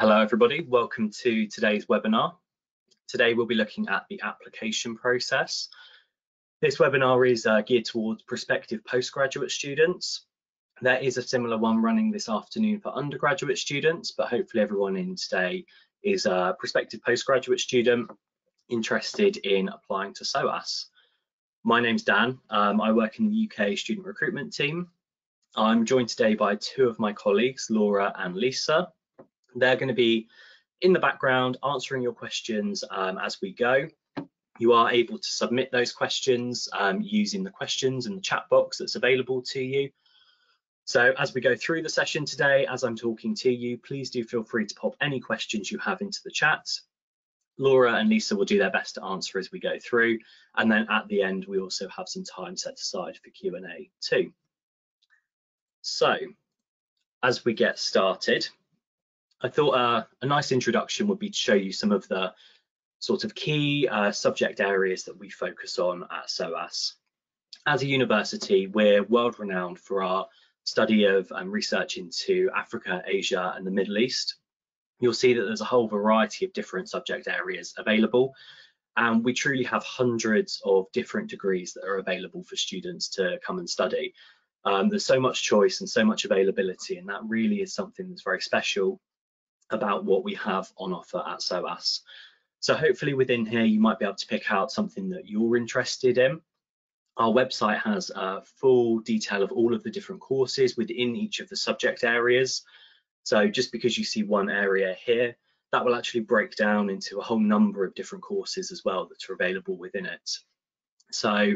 Hello everybody, welcome to today's webinar. Today we'll be looking at the application process. This webinar is uh, geared towards prospective postgraduate students. There is a similar one running this afternoon for undergraduate students, but hopefully everyone in today is a prospective postgraduate student interested in applying to SOAS. My name's Dan, um, I work in the UK student recruitment team. I'm joined today by two of my colleagues, Laura and Lisa. They're going to be in the background answering your questions um, as we go. You are able to submit those questions um, using the questions in the chat box that's available to you. So as we go through the session today, as I'm talking to you, please do feel free to pop any questions you have into the chat. Laura and Lisa will do their best to answer as we go through. And then at the end, we also have some time set aside for Q&A too. So as we get started, I thought uh, a nice introduction would be to show you some of the sort of key uh, subject areas that we focus on at SOAS. As a university, we're world renowned for our study of um, research into Africa, Asia and the Middle East. You'll see that there's a whole variety of different subject areas available and we truly have hundreds of different degrees that are available for students to come and study. Um, there's so much choice and so much availability and that really is something that's very special about what we have on offer at SOAS. So hopefully within here you might be able to pick out something that you're interested in. Our website has a full detail of all of the different courses within each of the subject areas. So just because you see one area here, that will actually break down into a whole number of different courses as well that are available within it. So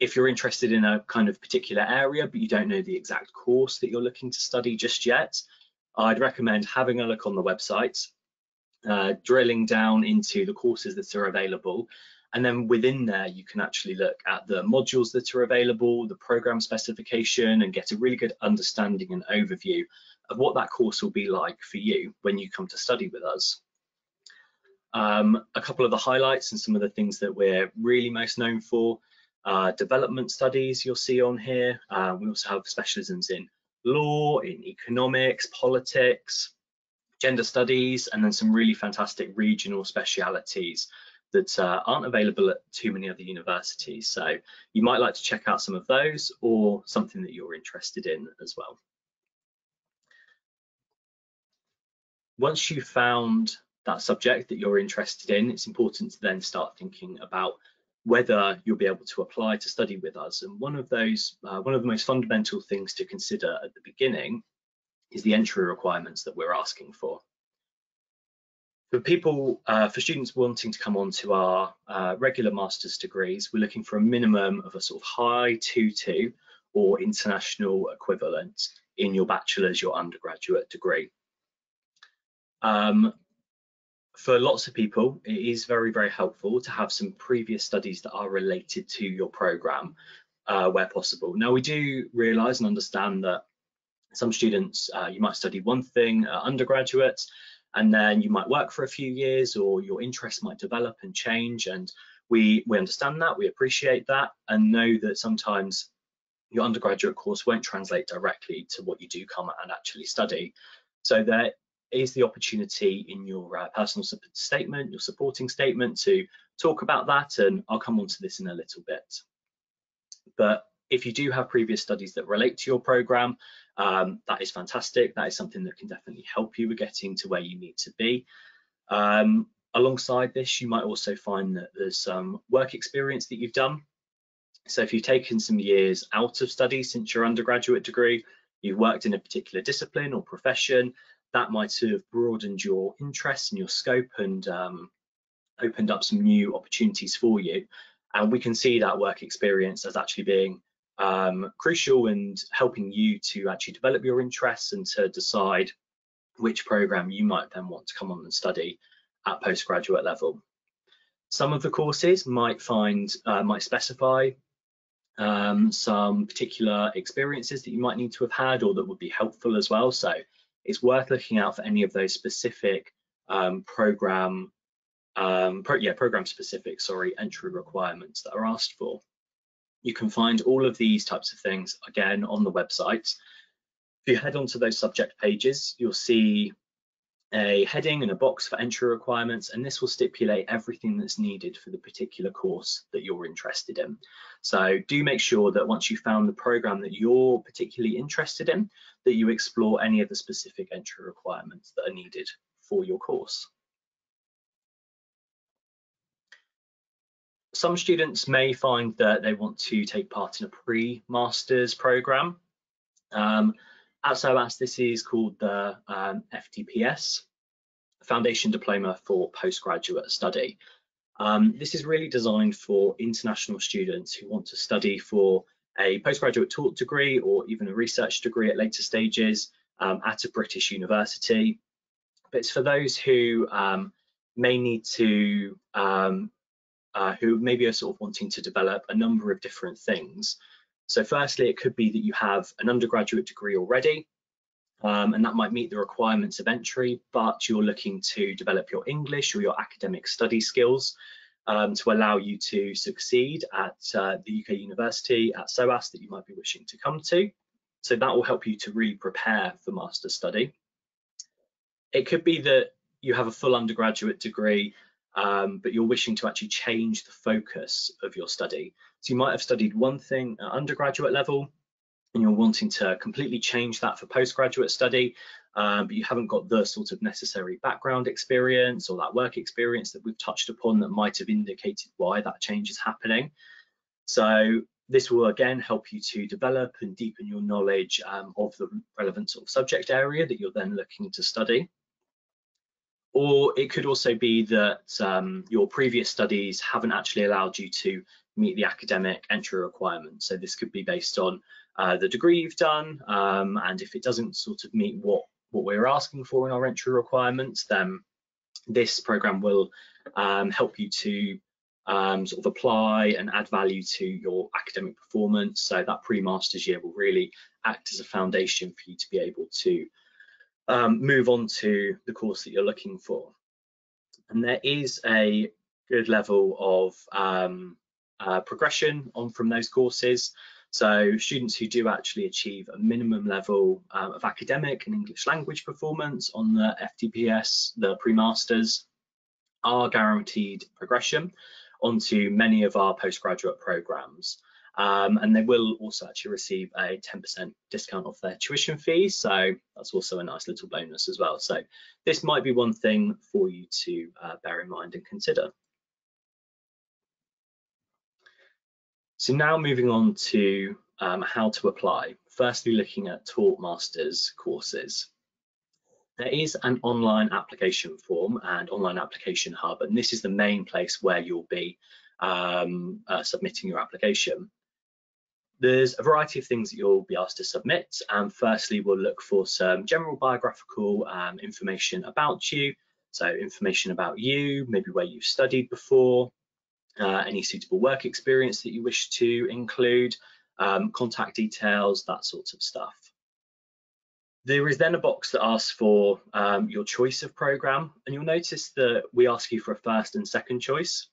if you're interested in a kind of particular area, but you don't know the exact course that you're looking to study just yet, I'd recommend having a look on the website, uh, drilling down into the courses that are available. And then within there, you can actually look at the modules that are available, the program specification, and get a really good understanding and overview of what that course will be like for you when you come to study with us. Um, a couple of the highlights and some of the things that we're really most known for, uh, development studies you'll see on here. Uh, we also have specialisms in law, in economics, politics, gender studies, and then some really fantastic regional specialities that uh, aren't available at too many other universities. So you might like to check out some of those or something that you're interested in as well. Once you've found that subject that you're interested in, it's important to then start thinking about whether you'll be able to apply to study with us. And one of those, uh, one of the most fundamental things to consider at the beginning is the entry requirements that we're asking for. For people, uh, for students wanting to come on to our uh, regular master's degrees, we're looking for a minimum of a sort of high 2-2 or international equivalent in your bachelor's, your undergraduate degree. Um, for lots of people, it is very, very helpful to have some previous studies that are related to your program uh, where possible. Now, we do realise and understand that some students, uh, you might study one thing uh, undergraduates, and then you might work for a few years or your interests might develop and change. And we, we understand that, we appreciate that, and know that sometimes your undergraduate course won't translate directly to what you do come and actually study. So there is the opportunity in your uh, personal statement, your supporting statement to talk about that, and I'll come on to this in a little bit. But if you do have previous studies that relate to your program, um, that is fantastic. That is something that can definitely help you with getting to where you need to be. Um, alongside this, you might also find that there's some work experience that you've done. So if you've taken some years out of study since your undergraduate degree, you've worked in a particular discipline or profession, that might have broadened your interests and your scope and um, opened up some new opportunities for you. And we can see that work experience as actually being um, crucial and helping you to actually develop your interests and to decide which program you might then want to come on and study at postgraduate level. Some of the courses might find, uh, might specify um, some particular experiences that you might need to have had or that would be helpful as well. So it's worth looking out for any of those specific um, program, um, pro yeah, program specific, sorry, entry requirements that are asked for. You can find all of these types of things again on the website. If you head onto those subject pages, you'll see a heading and a box for entry requirements, and this will stipulate everything that's needed for the particular course that you're interested in. So do make sure that once you've found the program that you're particularly interested in, that you explore any of the specific entry requirements that are needed for your course. Some students may find that they want to take part in a pre-masters program. Um, at SOAS, this is called the um, FDPS, Foundation Diploma for Postgraduate Study. Um, this is really designed for international students who want to study for a postgraduate taught degree or even a research degree at later stages um, at a British university. But it's for those who um, may need to, um, uh, who maybe are sort of wanting to develop a number of different things. So firstly, it could be that you have an undergraduate degree already, um, and that might meet the requirements of entry, but you're looking to develop your English or your academic study skills um, to allow you to succeed at uh, the UK university at SOAS that you might be wishing to come to. So that will help you to really prepare for master's study. It could be that you have a full undergraduate degree, um, but you're wishing to actually change the focus of your study. So you might have studied one thing at undergraduate level, and you're wanting to completely change that for postgraduate study, um, but you haven't got the sort of necessary background experience or that work experience that we've touched upon that might have indicated why that change is happening. So this will again help you to develop and deepen your knowledge um, of the relevant sort of subject area that you're then looking to study. Or it could also be that um, your previous studies haven't actually allowed you to meet the academic entry requirements. So this could be based on uh, the degree you've done, um, and if it doesn't sort of meet what, what we're asking for in our entry requirements, then this program will um, help you to um, sort of apply and add value to your academic performance. So that pre-masters year will really act as a foundation for you to be able to um, move on to the course that you're looking for. And there is a good level of um, uh, progression on from those courses. So students who do actually achieve a minimum level um, of academic and English language performance on the FDPS, the pre-masters, are guaranteed progression onto many of our postgraduate programs. Um, and they will also actually receive a 10% discount off their tuition fees. So that's also a nice little bonus as well. So this might be one thing for you to uh, bear in mind and consider. So now moving on to um, how to apply. Firstly, looking at taught masters courses. There is an online application form and online application hub, and this is the main place where you'll be um, uh, submitting your application. There's a variety of things that you'll be asked to submit. And firstly, we'll look for some general biographical um, information about you. So information about you, maybe where you've studied before, uh, any suitable work experience that you wish to include, um, contact details, that sort of stuff. There is then a box that asks for um, your choice of program, and you'll notice that we ask you for a first and second choice.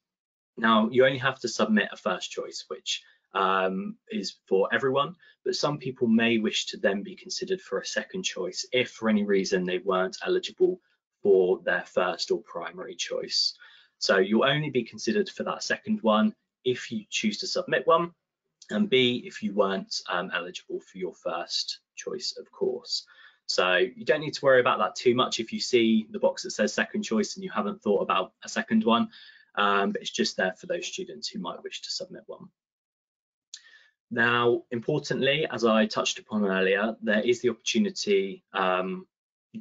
Now, you only have to submit a first choice, which um, is for everyone, but some people may wish to then be considered for a second choice if for any reason they weren't eligible for their first or primary choice. So you'll only be considered for that second one if you choose to submit one, and B, if you weren't um, eligible for your first choice, of course. So you don't need to worry about that too much if you see the box that says second choice and you haven't thought about a second one, um, but it's just there for those students who might wish to submit one. Now, importantly, as I touched upon earlier, there is the opportunity um,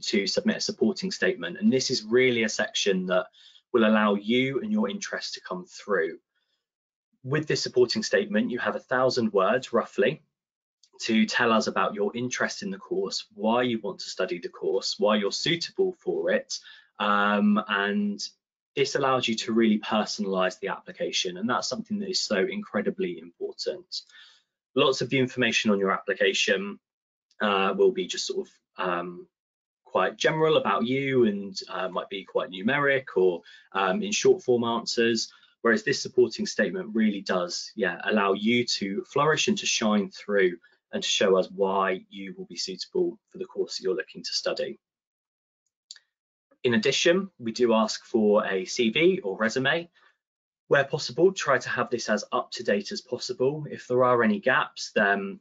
to submit a supporting statement, and this is really a section that will allow you and your interest to come through. With this supporting statement, you have a thousand words roughly to tell us about your interest in the course, why you want to study the course, why you're suitable for it, um, and this allows you to really personalize the application and that's something that is so incredibly important. Lots of the information on your application uh, will be just sort of um, quite general about you and uh, might be quite numeric or um, in short form answers. Whereas this supporting statement really does, yeah, allow you to flourish and to shine through and to show us why you will be suitable for the course that you're looking to study. In addition, we do ask for a CV or resume. Where possible, try to have this as up to date as possible. If there are any gaps, then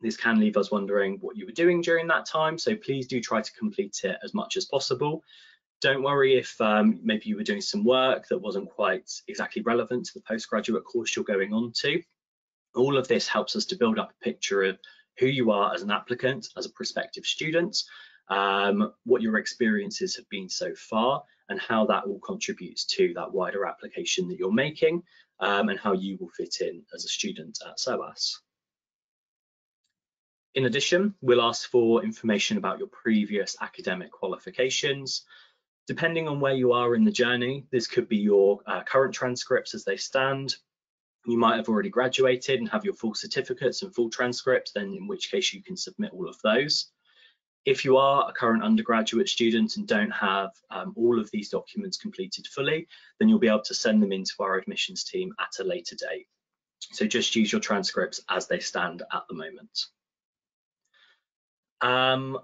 this can leave us wondering what you were doing during that time. So please do try to complete it as much as possible. Don't worry if um, maybe you were doing some work that wasn't quite exactly relevant to the postgraduate course you're going on to. All of this helps us to build up a picture of who you are as an applicant, as a prospective student, um, what your experiences have been so far, and how that all contributes to that wider application that you're making, um, and how you will fit in as a student at SOAS. In addition, we'll ask for information about your previous academic qualifications. Depending on where you are in the journey, this could be your uh, current transcripts as they stand, you might have already graduated and have your full certificates and full transcripts, then in which case you can submit all of those. If you are a current undergraduate student and don't have um, all of these documents completed fully, then you'll be able to send them into our admissions team at a later date. So just use your transcripts as they stand at the moment. Um,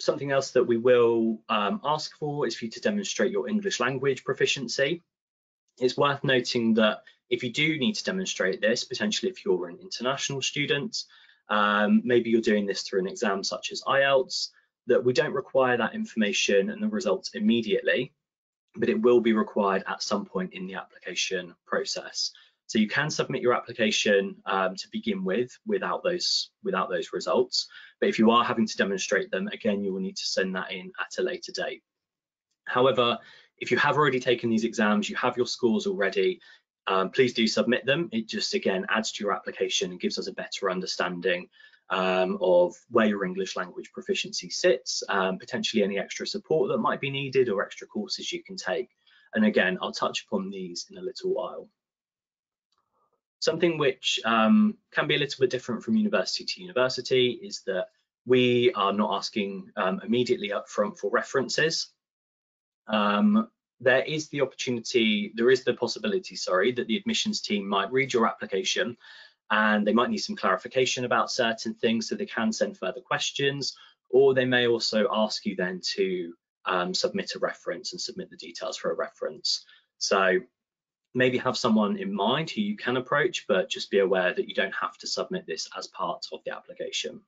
something else that we will um, ask for is for you to demonstrate your English language proficiency. It's worth noting that if you do need to demonstrate this, potentially if you're an international student, um, maybe you're doing this through an exam such as IELTS, that we don't require that information and the results immediately, but it will be required at some point in the application process. So you can submit your application um, to begin with without those without those results. But if you are having to demonstrate them, again, you will need to send that in at a later date. However, if you have already taken these exams, you have your scores already, um, please do submit them. It just, again, adds to your application and gives us a better understanding um, of where your English language proficiency sits, um, potentially any extra support that might be needed or extra courses you can take. And again, I'll touch upon these in a little while. Something which um, can be a little bit different from university to university is that we are not asking um, immediately upfront for references. Um, there is the opportunity, there is the possibility, sorry, that the admissions team might read your application and they might need some clarification about certain things so they can send further questions or they may also ask you then to um, submit a reference and submit the details for a reference. So maybe have someone in mind who you can approach, but just be aware that you don't have to submit this as part of the application.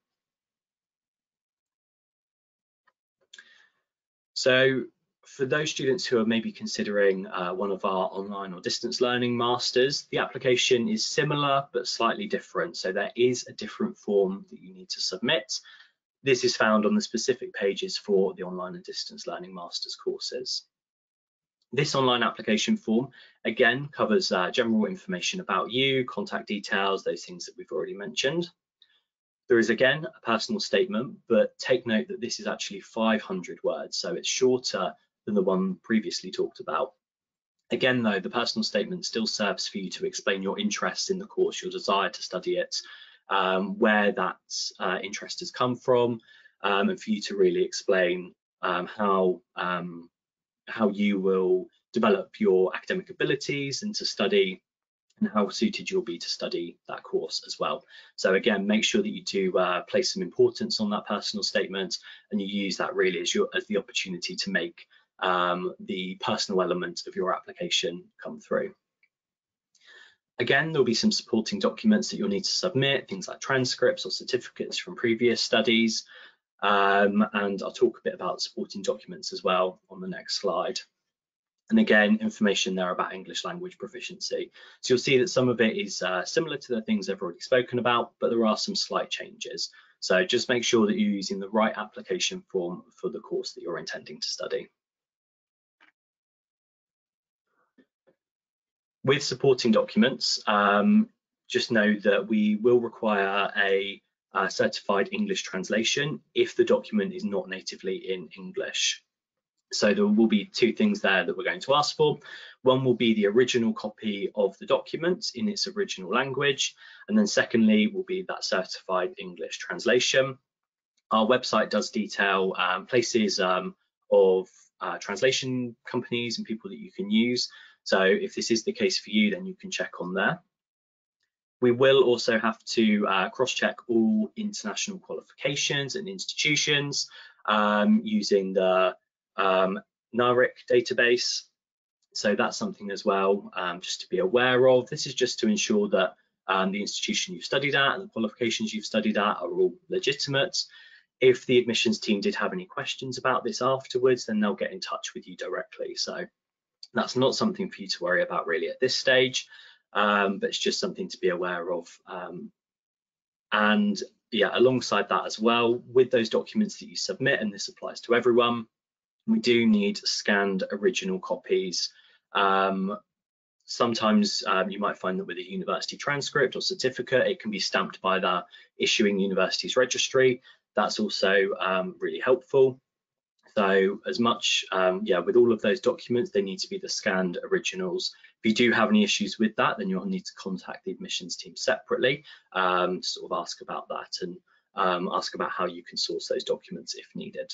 So for those students who are maybe considering uh, one of our online or distance learning masters, the application is similar but slightly different. So there is a different form that you need to submit. This is found on the specific pages for the online and distance learning masters courses. This online application form, again, covers uh, general information about you, contact details, those things that we've already mentioned. There is again a personal statement, but take note that this is actually 500 words, so it's shorter than the one previously talked about. Again, though, the personal statement still serves for you to explain your interest in the course, your desire to study it, um, where that uh, interest has come from, um, and for you to really explain um, how um, how you will develop your academic abilities and to study and how suited you'll be to study that course as well. So again, make sure that you do uh, place some importance on that personal statement and you use that really as, your, as the opportunity to make um, the personal element of your application come through. Again, there'll be some supporting documents that you'll need to submit, things like transcripts or certificates from previous studies. Um, and I'll talk a bit about supporting documents as well on the next slide. And again, information there about English language proficiency. So you'll see that some of it is uh, similar to the things I've already spoken about, but there are some slight changes. So just make sure that you're using the right application form for the course that you're intending to study. With supporting documents, um, just know that we will require a, a certified English translation if the document is not natively in English. So there will be two things there that we're going to ask for. One will be the original copy of the document in its original language. And then secondly will be that certified English translation. Our website does detail um, places um, of uh, translation companies and people that you can use. So if this is the case for you, then you can check on there. We will also have to uh, cross-check all international qualifications and institutions um, using the um, NARIC database. So that's something as well um, just to be aware of. This is just to ensure that um, the institution you've studied at and the qualifications you've studied at are all legitimate. If the admissions team did have any questions about this afterwards, then they'll get in touch with you directly. So that's not something for you to worry about really at this stage, um, but it's just something to be aware of. Um, and yeah, alongside that as well, with those documents that you submit, and this applies to everyone, we do need scanned original copies. Um, sometimes um, you might find that with a university transcript or certificate, it can be stamped by the issuing university's registry. That's also um, really helpful. So as much, um, yeah, with all of those documents, they need to be the scanned originals. If you do have any issues with that, then you'll need to contact the admissions team separately um, to sort of ask about that and um, ask about how you can source those documents if needed.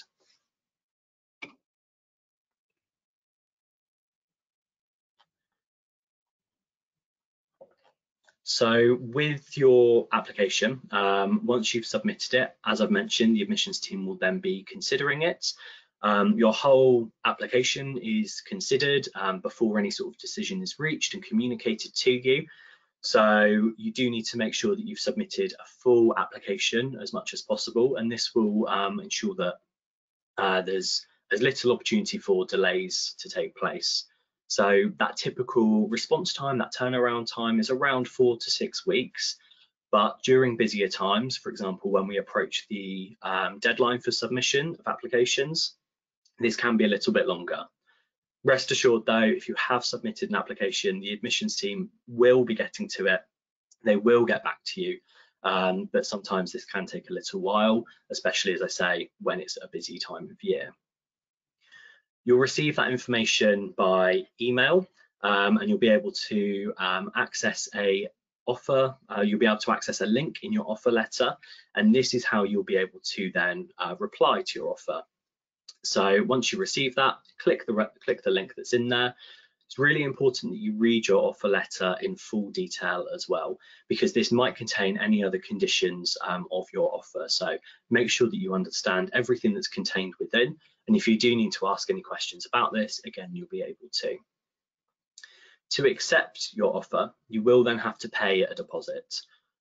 So with your application, um, once you've submitted it, as I've mentioned, the admissions team will then be considering it. Um, your whole application is considered um, before any sort of decision is reached and communicated to you. So you do need to make sure that you've submitted a full application as much as possible, and this will um, ensure that uh, there's as little opportunity for delays to take place. So that typical response time, that turnaround time is around four to six weeks. But during busier times, for example, when we approach the um, deadline for submission of applications, this can be a little bit longer. Rest assured though, if you have submitted an application, the admissions team will be getting to it. They will get back to you, um, but sometimes this can take a little while, especially as I say, when it's a busy time of year. You'll receive that information by email um, and you'll be able to um, access a offer, uh, you'll be able to access a link in your offer letter and this is how you'll be able to then uh, reply to your offer. So once you receive that, click the click the link that's in there. It's really important that you read your offer letter in full detail as well, because this might contain any other conditions um, of your offer. So make sure that you understand everything that's contained within. And if you do need to ask any questions about this, again, you'll be able to. To accept your offer, you will then have to pay a deposit.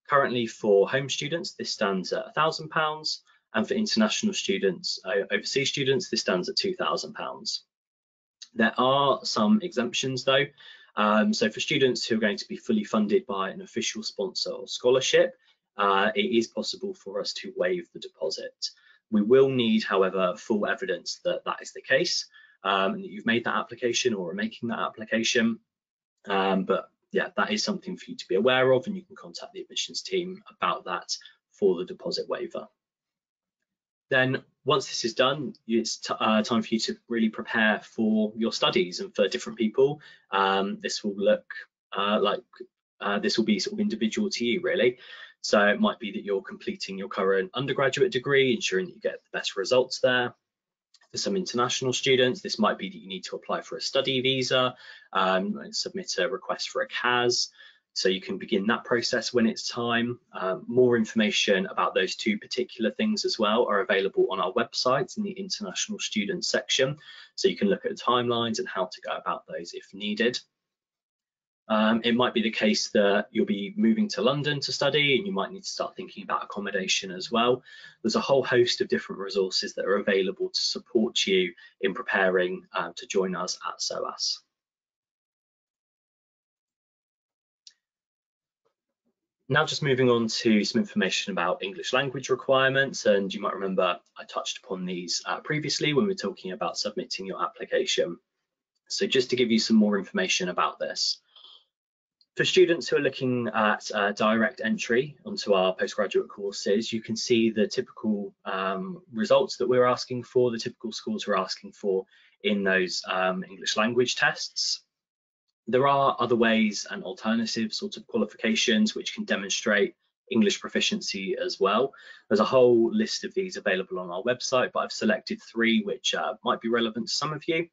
Currently for home students, this stands at £1,000 and for international students, uh, overseas students, this stands at £2,000. There are some exemptions though. Um, so for students who are going to be fully funded by an official sponsor or scholarship, uh, it is possible for us to waive the deposit. We will need, however, full evidence that that is the case um, and that you've made that application or are making that application. Um, but yeah, that is something for you to be aware of and you can contact the admissions team about that for the deposit waiver. Then once this is done, it's uh, time for you to really prepare for your studies and for different people. Um, this will look uh, like uh, this will be sort of individual to you really. So it might be that you're completing your current undergraduate degree, ensuring that you get the best results there. For some international students, this might be that you need to apply for a study visa, um, submit a request for a CAS. So you can begin that process when it's time. Um, more information about those two particular things as well are available on our website in the international students section. So you can look at the timelines and how to go about those if needed. Um, it might be the case that you'll be moving to London to study and you might need to start thinking about accommodation as well. There's a whole host of different resources that are available to support you in preparing uh, to join us at SOAS. Now just moving on to some information about English language requirements, and you might remember I touched upon these uh, previously when we were talking about submitting your application. So just to give you some more information about this. For students who are looking at uh, direct entry onto our postgraduate courses, you can see the typical um, results that we're asking for, the typical scores we're asking for in those um, English language tests. There are other ways and alternative sorts of qualifications which can demonstrate English proficiency as well. There's a whole list of these available on our website, but I've selected three which uh, might be relevant to some of you.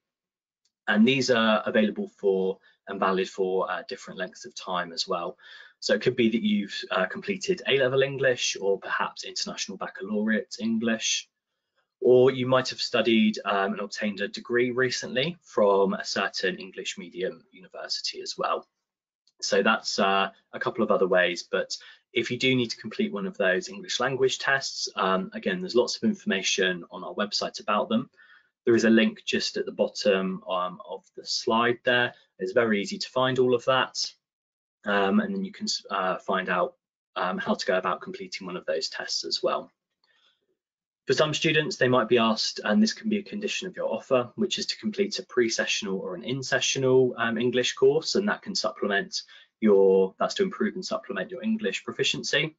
And these are available for and valid for uh, different lengths of time as well. So it could be that you've uh, completed A-level English or perhaps International Baccalaureate English, or you might have studied um, and obtained a degree recently from a certain English medium university as well. So that's uh, a couple of other ways, but if you do need to complete one of those English language tests, um, again, there's lots of information on our website about them. There is a link just at the bottom um, of the slide there. It's very easy to find all of that. Um, and then you can uh, find out um, how to go about completing one of those tests as well. For some students, they might be asked, and this can be a condition of your offer, which is to complete a pre-sessional or an in-sessional um, English course, and that can supplement your, that's to improve and supplement your English proficiency.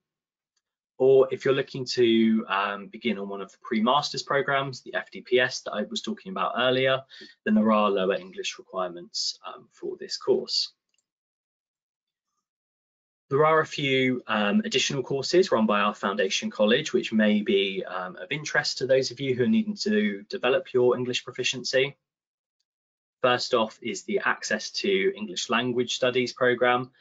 Or if you're looking to um, begin on one of the pre-masters programs, the FDPS that I was talking about earlier, then there are lower English requirements um, for this course. There are a few um, additional courses run by our Foundation College, which may be um, of interest to those of you who are needing to develop your English proficiency. First off is the Access to English Language Studies program.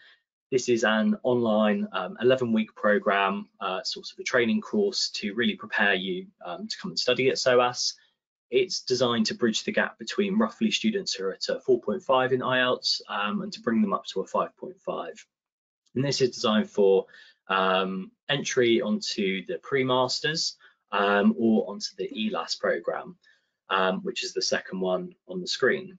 This is an online 11-week um, program, uh, sort of a training course to really prepare you um, to come and study at SOAS. It's designed to bridge the gap between roughly students who are at a 4.5 in IELTS um, and to bring them up to a 5.5. And this is designed for um, entry onto the pre-masters um, or onto the ELAS program, um, which is the second one on the screen.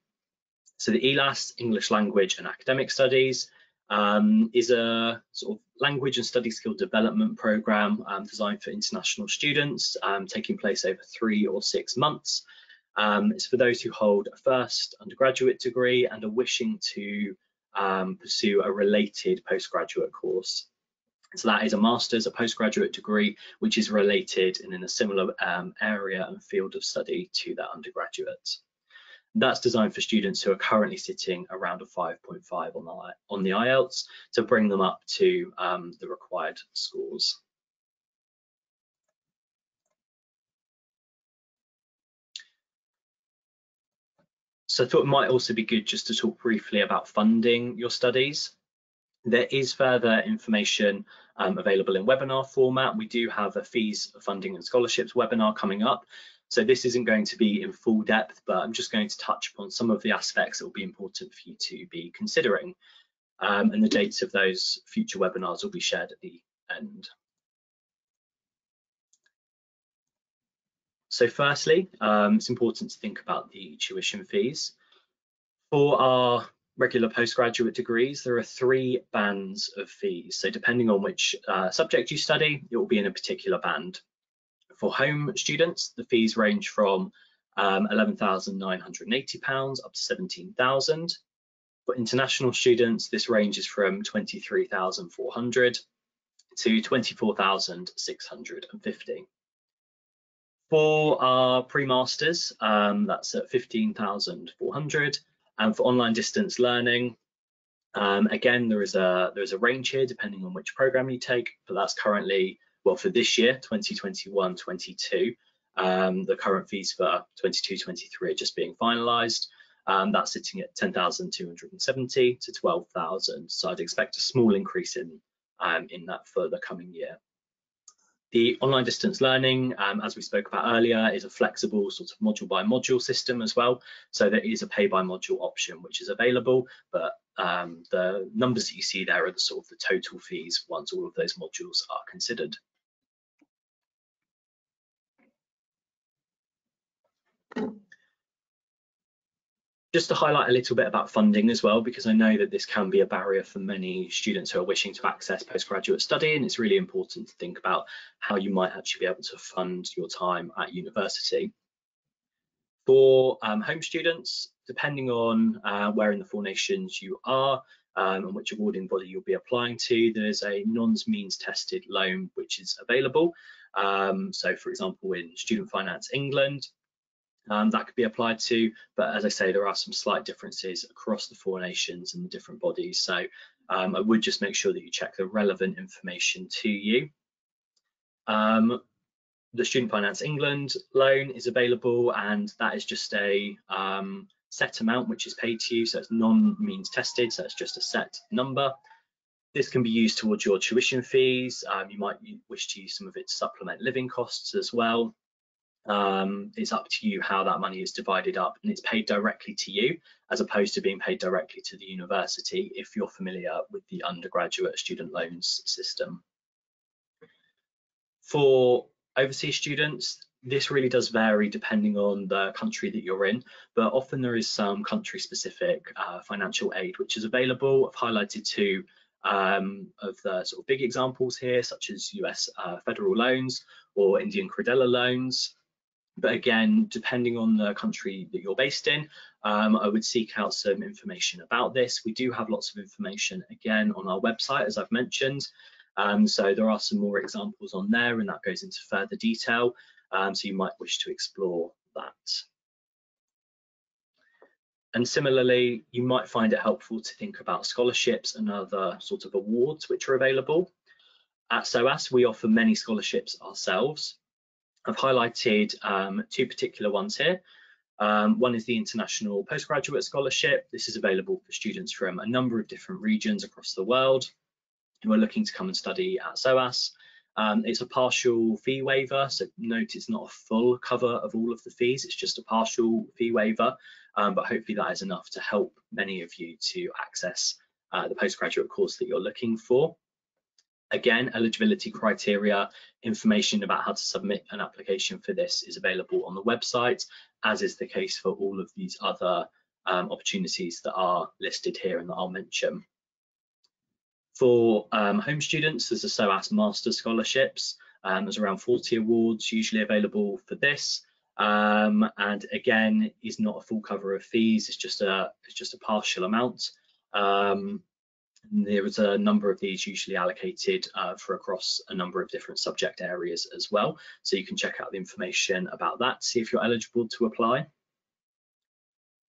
So the ELAS, English Language and Academic Studies, um, is a sort of language and study skill development program um, designed for international students, um, taking place over three or six months. It's for those who hold a first undergraduate degree and are wishing to um, pursue a related postgraduate course. So that is a master's, a postgraduate degree, which is related and in a similar um, area and field of study to that undergraduate. That's designed for students who are currently sitting around a 5.5 on the, on the IELTS to bring them up to um, the required scores. So I thought it might also be good just to talk briefly about funding your studies. There is further information um, available in webinar format. We do have a fees, funding and scholarships webinar coming up. So this isn't going to be in full depth, but I'm just going to touch upon some of the aspects that will be important for you to be considering. Um, and the dates of those future webinars will be shared at the end. So firstly, um, it's important to think about the tuition fees. For our regular postgraduate degrees, there are three bands of fees. So depending on which uh, subject you study, it will be in a particular band. For home students, the fees range from um, £11,980 up to 17,000. For international students, this ranges from 23,400 to 24,650. For our pre-masters, um, that's at 15,400. And for online distance learning, um, again, there is a there is a range here depending on which program you take, but that's currently well, for this year, 2021-22, um, the current fees for 22-23 are just being finalised. Um, that's sitting at 10,270 to 12,000. So I'd expect a small increase in um, in that for the coming year. The online distance learning, um, as we spoke about earlier, is a flexible sort of module by module system as well. So there is a pay by module option which is available, but um, the numbers that you see there are the sort of the total fees once all of those modules are considered. Just to highlight a little bit about funding as well, because I know that this can be a barrier for many students who are wishing to access postgraduate study, and it's really important to think about how you might actually be able to fund your time at university. For um, home students, depending on uh, where in the Four Nations you are um, and which awarding body you'll be applying to, there's a NONS means tested loan which is available. Um, so for example, in Student Finance England, um, that could be applied to. But as I say, there are some slight differences across the four nations and the different bodies. So um, I would just make sure that you check the relevant information to you. Um, the Student Finance England loan is available and that is just a um, set amount which is paid to you. So it's non-means tested, so it's just a set number. This can be used towards your tuition fees. Um, you might wish to use some of it to supplement living costs as well. Um, it's up to you how that money is divided up and it's paid directly to you as opposed to being paid directly to the university if you're familiar with the undergraduate student loans system. For overseas students, this really does vary depending on the country that you're in, but often there is some country specific uh, financial aid which is available. I've highlighted two um, of the sort of big examples here, such as US uh, federal loans or Indian Credila loans. But again, depending on the country that you're based in, um, I would seek out some information about this. We do have lots of information again on our website, as I've mentioned. Um, so there are some more examples on there and that goes into further detail. Um, so you might wish to explore that. And similarly, you might find it helpful to think about scholarships and other sort of awards which are available. At SOAS, we offer many scholarships ourselves. I've highlighted um, two particular ones here. Um, one is the International Postgraduate Scholarship. This is available for students from a number of different regions across the world who are looking to come and study at SOAS. Um, it's a partial fee waiver, so note it's not a full cover of all of the fees, it's just a partial fee waiver, um, but hopefully that is enough to help many of you to access uh, the postgraduate course that you're looking for. Again, eligibility criteria, information about how to submit an application for this is available on the website, as is the case for all of these other um, opportunities that are listed here and that I'll mention. For um, home students, there's a SOAS Master Scholarships. Um, there's around 40 awards usually available for this. Um, and again, is not a full cover of fees. It's just a it's just a partial amount. Um, there is a number of these usually allocated uh, for across a number of different subject areas as well. So you can check out the information about that, see if you're eligible to apply.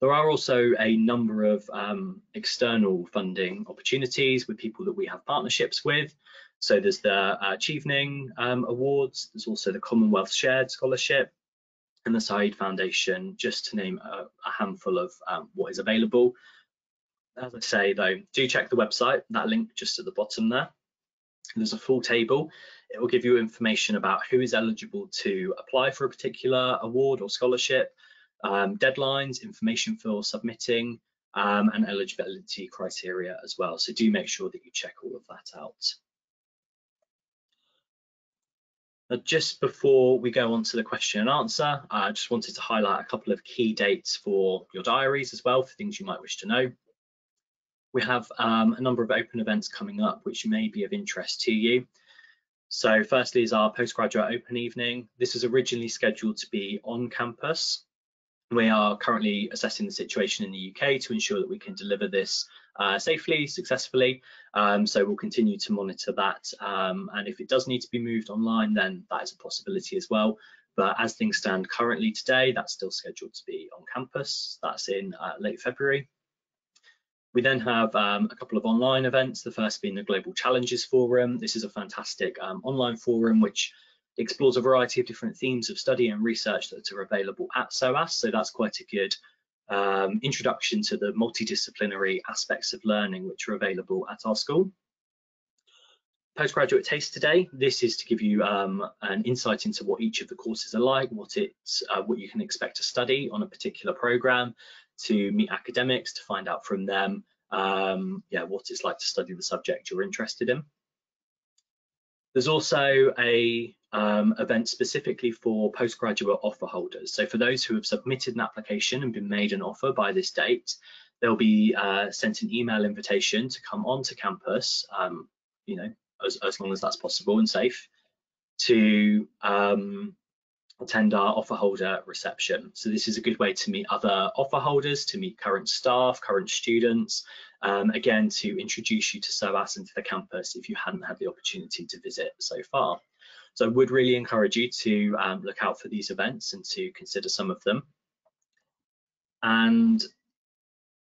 There are also a number of um, external funding opportunities with people that we have partnerships with. So there's the uh, Chevening um, Awards, there's also the Commonwealth Shared Scholarship and the Said Foundation, just to name a, a handful of um, what is available. As I say though, do check the website, that link just at the bottom there. There's a full table. It will give you information about who is eligible to apply for a particular award or scholarship, um, deadlines, information for submitting, um, and eligibility criteria as well. So do make sure that you check all of that out. Now, just before we go on to the question and answer, I just wanted to highlight a couple of key dates for your diaries as well, for things you might wish to know we have um, a number of open events coming up which may be of interest to you. So firstly is our postgraduate open evening. This was originally scheduled to be on campus. We are currently assessing the situation in the UK to ensure that we can deliver this uh, safely, successfully. Um, so we'll continue to monitor that. Um, and if it does need to be moved online, then that is a possibility as well. But as things stand currently today, that's still scheduled to be on campus. That's in uh, late February. We then have um, a couple of online events, the first being the Global Challenges Forum. This is a fantastic um, online forum which explores a variety of different themes of study and research that are available at SOAS. So that's quite a good um, introduction to the multidisciplinary aspects of learning which are available at our school. Postgraduate Taster Day, this is to give you um, an insight into what each of the courses are like, what it's, uh, what you can expect to study on a particular program, to meet academics, to find out from them um, yeah, what it's like to study the subject you're interested in. There's also a um, event specifically for postgraduate offer holders. So for those who have submitted an application and been made an offer by this date, they'll be uh, sent an email invitation to come onto campus, um, you know, as, as, long as that's possible and safe, to um, attend our offer holder reception. So this is a good way to meet other offer holders, to meet current staff, current students, um, again, to introduce you to SOAS and to the campus if you hadn't had the opportunity to visit so far. So I would really encourage you to um, look out for these events and to consider some of them. And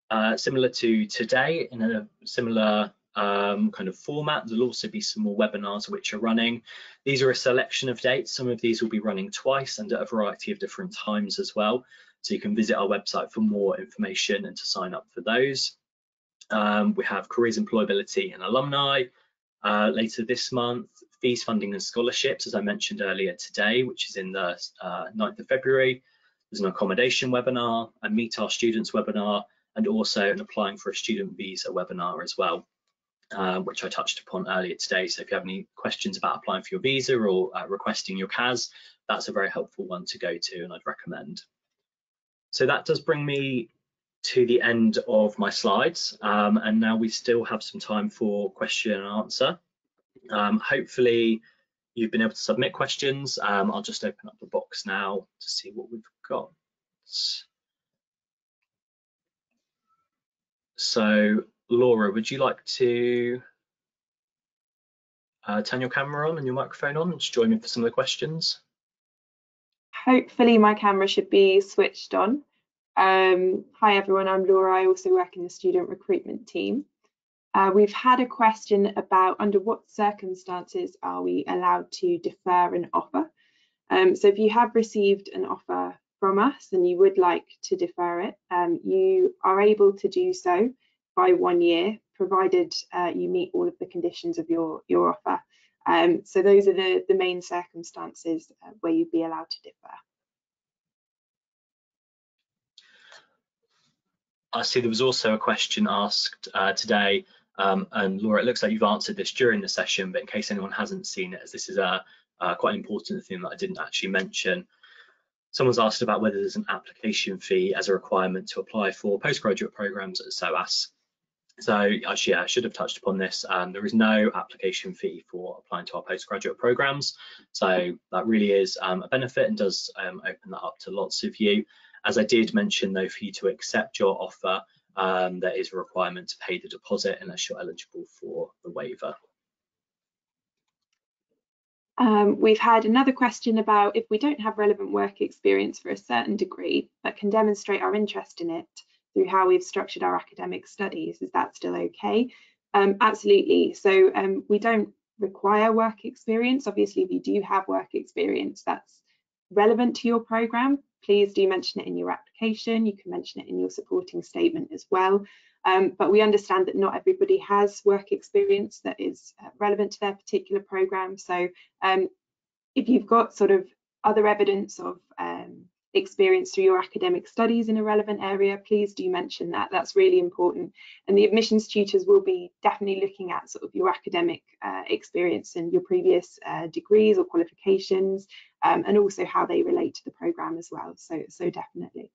uh, similar to today, in a similar um, kind of format. There'll also be some more webinars which are running. These are a selection of dates. Some of these will be running twice and at a variety of different times as well. So you can visit our website for more information and to sign up for those. Um, we have careers employability and alumni uh, later this month, fees, funding and scholarships, as I mentioned earlier today, which is in the uh, 9th of February. There's an accommodation webinar, a Meet Our Students webinar, and also an applying for a student visa webinar as well, uh, which I touched upon earlier today. So if you have any questions about applying for your visa or uh, requesting your CAS, that's a very helpful one to go to and I'd recommend. So that does bring me to the end of my slides um, and now we still have some time for question and answer. Um, hopefully you've been able to submit questions. Um, I'll just open up the box now to see what we've got. So Laura, would you like to uh, turn your camera on and your microphone on and join me for some of the questions? Hopefully my camera should be switched on. Um, hi everyone, I'm Laura. I also work in the student recruitment team. Uh, we've had a question about under what circumstances are we allowed to defer an offer. Um, so if you have received an offer from us and you would like to defer it, um, you are able to do so by one year, provided uh, you meet all of the conditions of your, your offer. Um, so those are the, the main circumstances uh, where you'd be allowed to differ. I see there was also a question asked uh, today, um, and Laura, it looks like you've answered this during the session, but in case anyone hasn't seen it, as this is a, a quite important thing that I didn't actually mention, someone's asked about whether there's an application fee as a requirement to apply for postgraduate programs at SOAS. So actually, yeah, I should have touched upon this. Um, there is no application fee for applying to our postgraduate programs. So that really is um, a benefit and does um, open that up to lots of you. As I did mention though, for you to accept your offer, um, there is a requirement to pay the deposit unless you're eligible for the waiver. Um, we've had another question about if we don't have relevant work experience for a certain degree, but can demonstrate our interest in it, through how we've structured our academic studies. Is that still okay? Um, absolutely. So um, we don't require work experience. Obviously, if you do have work experience that's relevant to your program, please do mention it in your application. You can mention it in your supporting statement as well. Um, but we understand that not everybody has work experience that is uh, relevant to their particular program. So um, if you've got sort of other evidence of um, experience through your academic studies in a relevant area, please do mention that. That's really important. And the admissions tutors will be definitely looking at sort of your academic uh, experience and your previous uh, degrees or qualifications, um, and also how they relate to the programme as well. So, so definitely.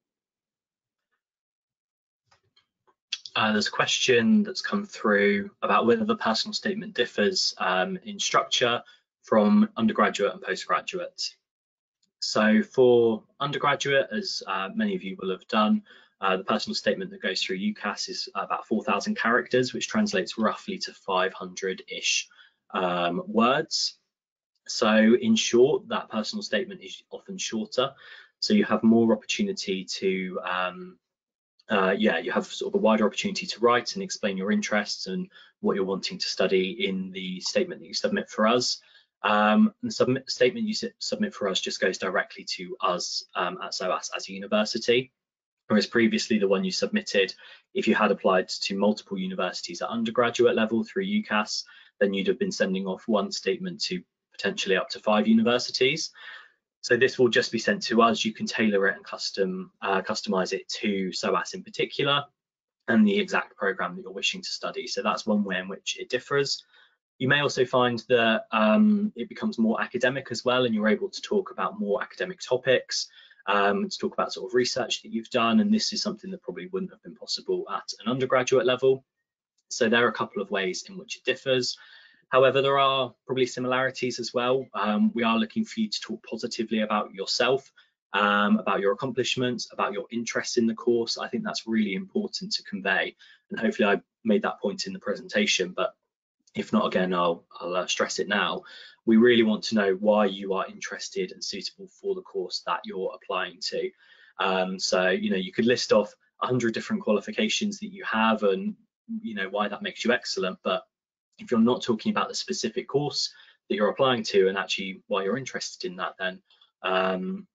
Uh, there's a question that's come through about whether the personal statement differs um, in structure from undergraduate and postgraduate. So for undergraduate, as uh, many of you will have done, uh, the personal statement that goes through UCAS is about 4,000 characters, which translates roughly to 500-ish um, words. So in short, that personal statement is often shorter. So you have more opportunity to, um, uh, yeah, you have sort of a wider opportunity to write and explain your interests and what you're wanting to study in the statement that you submit for us. Um, the submit, statement you submit for us just goes directly to us um, at SOAS as a university, whereas previously the one you submitted, if you had applied to multiple universities at undergraduate level through UCAS, then you'd have been sending off one statement to potentially up to five universities. So this will just be sent to us. You can tailor it and custom uh, customize it to SOAS in particular and the exact program that you're wishing to study. So that's one way in which it differs. You may also find that um, it becomes more academic as well, and you're able to talk about more academic topics, um, to talk about sort of research that you've done, and this is something that probably wouldn't have been possible at an undergraduate level. So there are a couple of ways in which it differs. However, there are probably similarities as well. Um, we are looking for you to talk positively about yourself, um, about your accomplishments, about your interest in the course. I think that's really important to convey. And hopefully I made that point in the presentation, but if not again, I'll, I'll uh, stress it now. We really want to know why you are interested and suitable for the course that you're applying to. Um, so, you know, you could list off 100 different qualifications that you have and, you know, why that makes you excellent. But if you're not talking about the specific course that you're applying to and actually why you're interested in that, then um,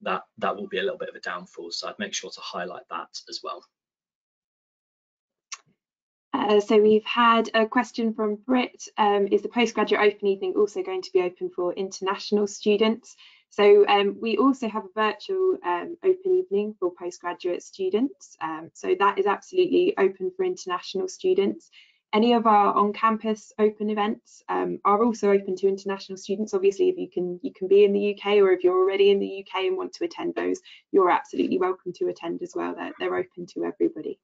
that, that will be a little bit of a downfall. So I'd make sure to highlight that as well. Uh, so we've had a question from Brit. Um, is the postgraduate open evening also going to be open for international students? So um, we also have a virtual um, open evening for postgraduate students. Um, so that is absolutely open for international students. Any of our on-campus open events um, are also open to international students. Obviously, if you can you can be in the UK or if you're already in the UK and want to attend those, you're absolutely welcome to attend as well. They're, they're open to everybody.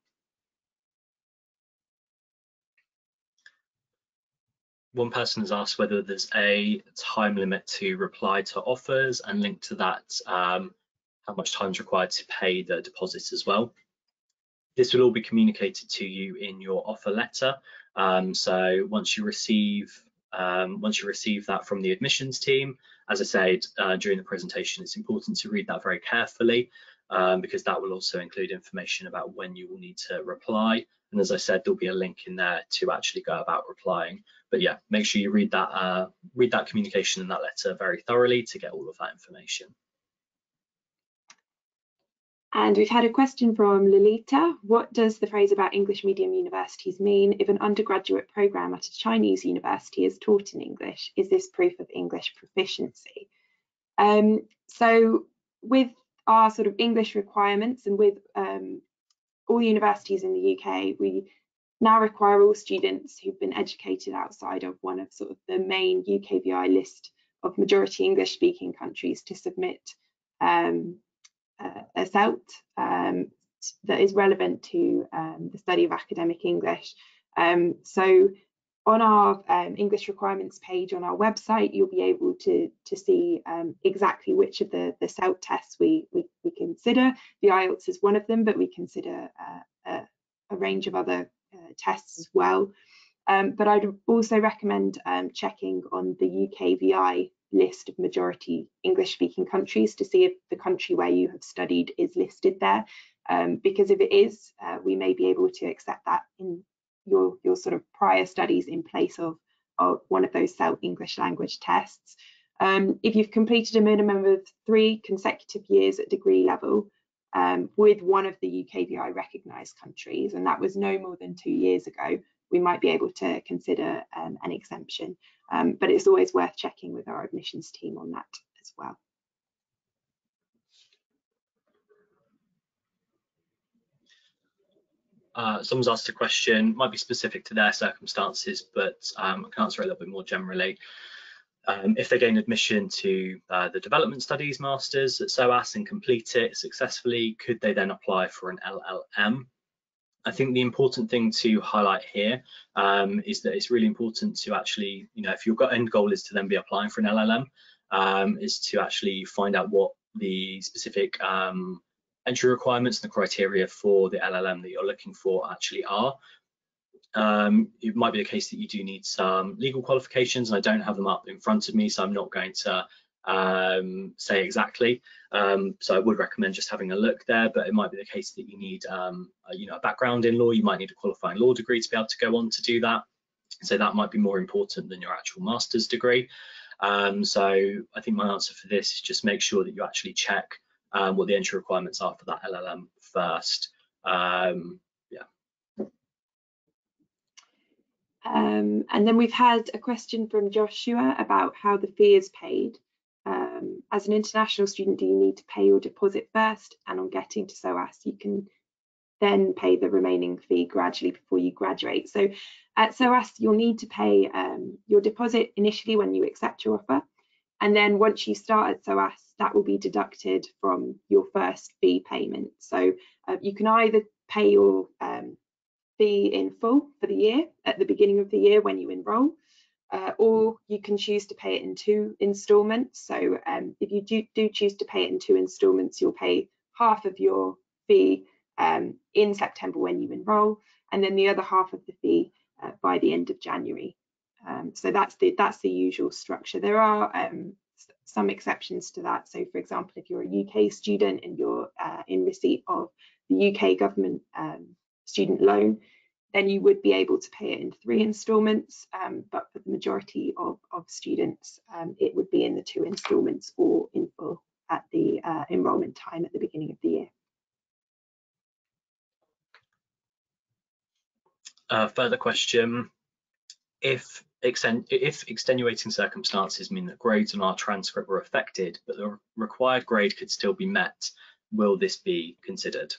One person has asked whether there's a time limit to reply to offers and linked to that um, how much time is required to pay the deposit as well. This will all be communicated to you in your offer letter. Um, so once you receive um, once you receive that from the admissions team, as I said uh, during the presentation, it's important to read that very carefully um, because that will also include information about when you will need to reply. And as I said, there'll be a link in there to actually go about replying. But yeah, make sure you read that uh, read that communication and that letter very thoroughly to get all of that information. And we've had a question from Lolita. What does the phrase about English medium universities mean if an undergraduate programme at a Chinese university is taught in English? Is this proof of English proficiency? Um, so with our sort of English requirements and with um, all universities in the UK, we now require all students who've been educated outside of one of sort of the main UKVI list of majority English speaking countries to submit um, a SELT um, that is relevant to um, the study of academic English. Um, so on our um, English requirements page on our website, you'll be able to, to see um, exactly which of the, the SELT tests we, we, we, consider. The IELTS is one of them, but we consider uh, a, a, range of other uh, tests as well. Um, but I'd also recommend um, checking on the UKVI list of majority English speaking countries to see if the country where you have studied is listed there. Um, because if it is, uh, we may be able to accept that in your, your sort of prior studies in place of, of one of those SELT English language tests. Um, if you've completed a minimum of three consecutive years at degree level um, with one of the UKVI recognised countries, and that was no more than two years ago, we might be able to consider um, an exemption. Um, but it's always worth checking with our admissions team on that as well. Uh, someone's asked a question, might be specific to their circumstances, but um, I can answer a little bit more generally. Um, if they gain admission to uh, the development studies masters at SOAS and complete it successfully, could they then apply for an LLM? I think the important thing to highlight here um, is that it's really important to actually, you know, if your end goal is to then be applying for an LLM, um, is to actually find out what the specific um, entry requirements and the criteria for the LLM that you're looking for actually are. Um, it might be the case that you do need some legal qualifications and I don't have them up in front of me, so I'm not going to um, say exactly. Um, so I would recommend just having a look there, but it might be the case that you need um, a, you know, a background in law, you might need a qualifying law degree to be able to go on to do that. So that might be more important than your actual master's degree. Um, so I think my answer for this is just make sure that you actually check um, what the entry requirements are for that LLM first. Um, yeah. Um, and then we've had a question from Joshua about how the fee is paid. Um, as an international student, do you need to pay your deposit first? And on getting to SOAS, you can then pay the remaining fee gradually before you graduate. So at SOAS, you'll need to pay um, your deposit initially when you accept your offer. And then once you start at SOAS, that will be deducted from your first fee payment. So uh, you can either pay your um, fee in full for the year at the beginning of the year when you enroll, uh, or you can choose to pay it in two instalments. So um, if you do, do, choose to pay it in two instalments, you'll pay half of your fee um, in September when you enroll, and then the other half of the fee uh, by the end of January. Um, so that's the that's the usual structure. There are um, some exceptions to that. So for example, if you're a UK student and you're uh, in receipt of the UK government um, student loan, then you would be able to pay it in three instalments. Um, but for the majority of, of students, um, it would be in the two instalments or in full at the uh, enrolment time at the beginning of the year. Uh, further question, if, if extenuating circumstances mean that grades on our transcript were affected, but the required grade could still be met, will this be considered?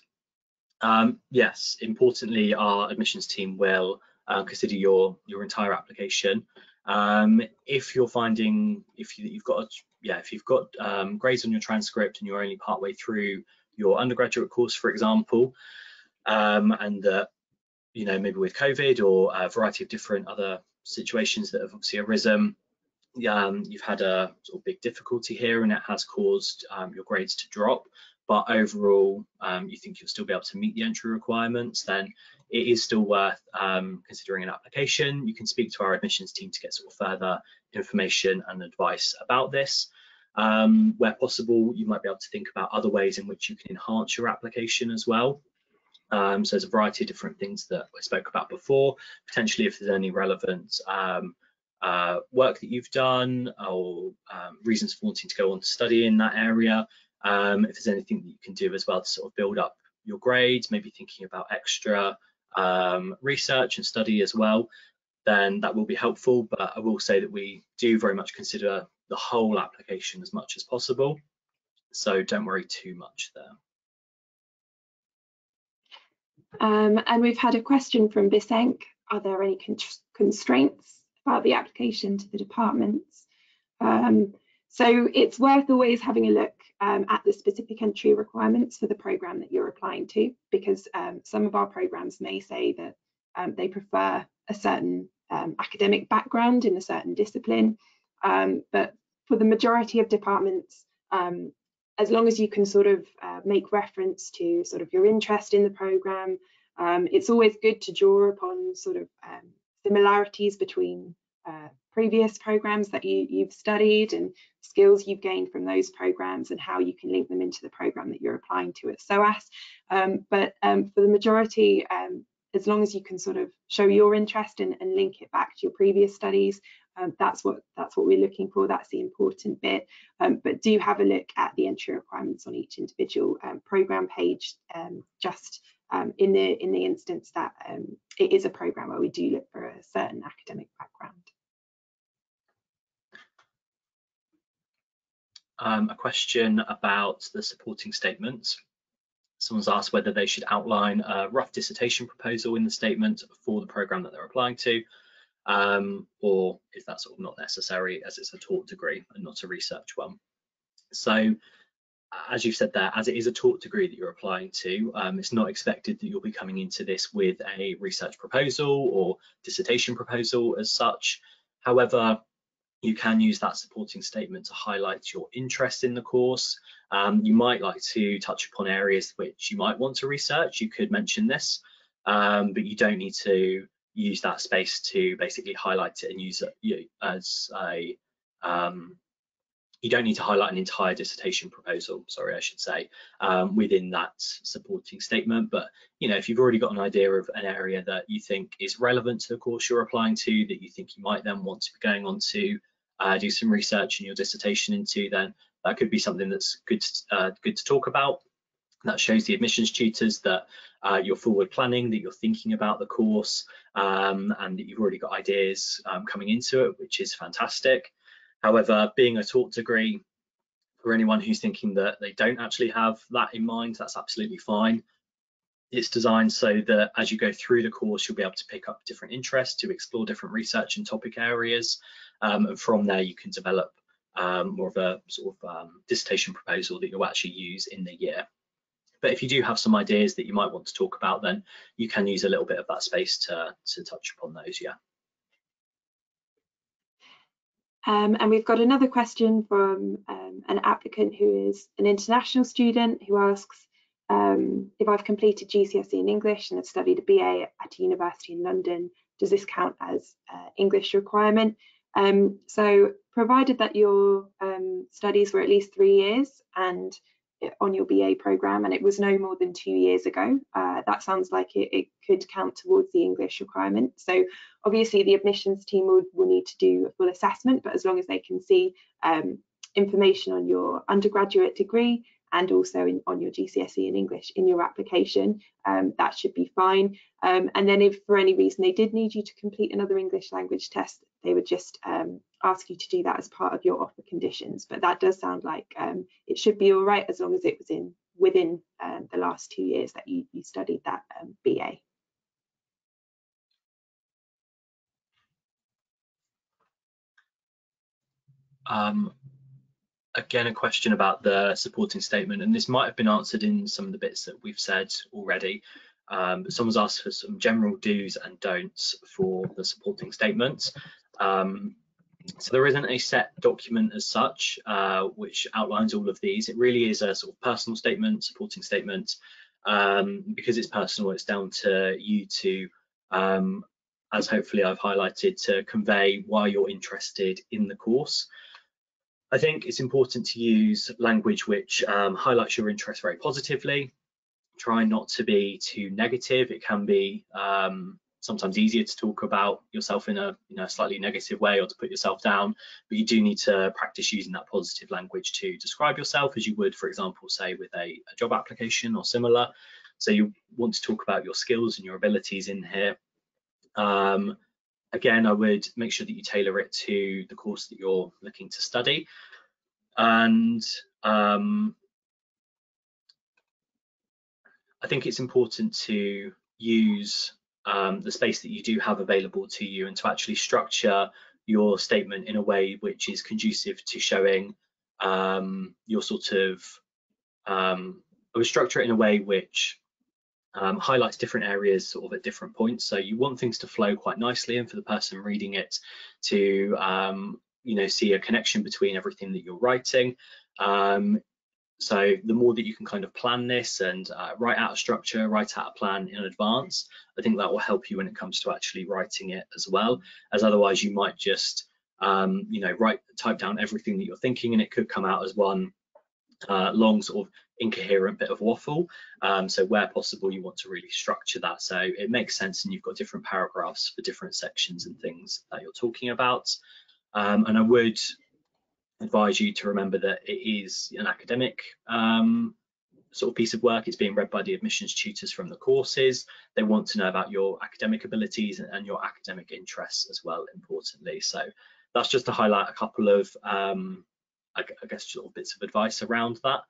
Um, yes, importantly, our admissions team will uh, consider your your entire application. Um, if you're finding if you, have got yeah if you've got um, grades on your transcript and you're only partway through your undergraduate course, for example, um, and that you know maybe with COVID or a variety of different other situations that have obviously arisen, um, you've had a sort of big difficulty here and it has caused um, your grades to drop but overall um, you think you'll still be able to meet the entry requirements, then it is still worth um, considering an application. You can speak to our admissions team to get sort of further information and advice about this. Um, where possible, you might be able to think about other ways in which you can enhance your application as well. Um, so there's a variety of different things that I spoke about before. Potentially, if there's any relevant um, uh, work that you've done or um, reasons for wanting to go on to study in that area, um, if there's anything that you can do as well to sort of build up your grades, maybe thinking about extra um, research and study as well, then that will be helpful. But I will say that we do very much consider the whole application as much as possible. So don't worry too much there. Um, and we've had a question from Bisenk. Are there any con constraints about the application to the departments? Um, so it's worth always having a look um, at the specific entry requirements for the program that you're applying to, because um, some of our programs may say that um, they prefer a certain um, academic background in a certain discipline. But for the majority of departments, um, as long as you can sort of uh, make reference to sort of your interest in the program, it's always good to draw upon sort of similarities between uh, previous programs that you, you've studied and skills you've gained from those programs and how you can link them into the program that you're applying to at SOAS. Um, but um, for the majority, um, as long as you can sort of show your interest and, and link it back to your previous studies, um, that's what that's what we're looking for. That's the important bit. Um, but do have a look at the entry requirements on each individual um, program page, just in the in the instance that it is a program where we do look for a certain academic background. um, a question about the supporting statements. Someone's asked whether they should outline a rough dissertation proposal in the statement for the program that they're applying to, um, or is that sort of not necessary as it's a taught degree and not a research one. So as you've said there, as it is a taught degree that you're applying to, um, it's not expected that you'll be coming into this with a research proposal or dissertation proposal as such. However, you can use that supporting statement to highlight your interest in the course. Um, you might like to touch upon areas which you might want to research. You could mention this, um, but you don't need to use that space to basically highlight it and use it as a um, you don't need to highlight an entire dissertation proposal, sorry, I should say, um, within that supporting statement. But, you know, if you've already got an idea of an area that you think is relevant to the course you're applying to, that you think you might then want to be going on to uh, do some research in your dissertation into, then that could be something that's good, uh, good to talk about. That shows the admissions tutors that uh, you're forward planning, that you're thinking about the course, um, and that you've already got ideas um, coming into it, which is fantastic. However, being a taught degree, for anyone who's thinking that they don't actually have that in mind, that's absolutely fine. It's designed so that as you go through the course, you'll be able to pick up different interests, to explore different research and topic areas. Um, and from there, you can develop um, more of a sort of um, dissertation proposal that you'll actually use in the year. But if you do have some ideas that you might want to talk about, then you can use a little bit of that space to, to touch upon those, yeah. Um, and we've got another question from um, an applicant who is an international student who asks um, if I've completed GCSE in English and have studied a BA at a university in London, does this count as uh, English requirement? Um, so provided that your um, studies were at least three years and on your BA program and it was no more than two years ago, uh, that sounds like it, it, could count towards the English requirement. So obviously the admissions team will, will need to do a full assessment, but as long as they can see um, information on your undergraduate degree, and also in, on your GCSE in English in your application. Um, that should be fine. Um, and then if for any reason they did need you to complete another English language test, they would just um, ask you to do that as part of your offer conditions. But that does sound like um, it should be all right as long as it was in within um, the last two years that you, you studied that BA. Um, again, a question about the supporting statement, and this might have been answered in some of the bits that we've said already. Um, someone's asked for some general do's and don'ts for the supporting statements. Um, so there isn't a set document as such, uh, which outlines all of these. It really is a sort of personal statement, supporting statement. Um, because it's personal, it's down to you to, um, as hopefully I've highlighted, to convey why you're interested in the course. I think it's important to use language which um, highlights your interest very positively. Try not to be too negative. It can be um, sometimes easier to talk about yourself in a you know slightly negative way or to put yourself down, but you do need to practice using that positive language to describe yourself as you would, for example, say with a, a job application or similar. So you want to talk about your skills and your abilities in here. Um, again, I would make sure that you tailor it to the course that you're looking to study. And um, I think it's important to use um, the space that you do have available to you and to actually structure your statement in a way which is conducive to showing um, your sort of, um, I would structure it in a way which um, highlights different areas sort of at different points. So you want things to flow quite nicely and for the person reading it to, um, you know, see a connection between everything that you're writing. Um, so the more that you can kind of plan this and uh, write out a structure, write out a plan in advance, I think that will help you when it comes to actually writing it as well, as otherwise you might just, um, you know, write, type down everything that you're thinking and it could come out as one uh, long sort of incoherent bit of waffle. Um, so where possible, you want to really structure that. So it makes sense and you've got different paragraphs for different sections and things that you're talking about. Um, and I would advise you to remember that it is an academic um, sort of piece of work. It's being read by the admissions tutors from the courses. They want to know about your academic abilities and, and your academic interests as well, importantly. So that's just to highlight a couple of um, I, I guess little bits of advice around that.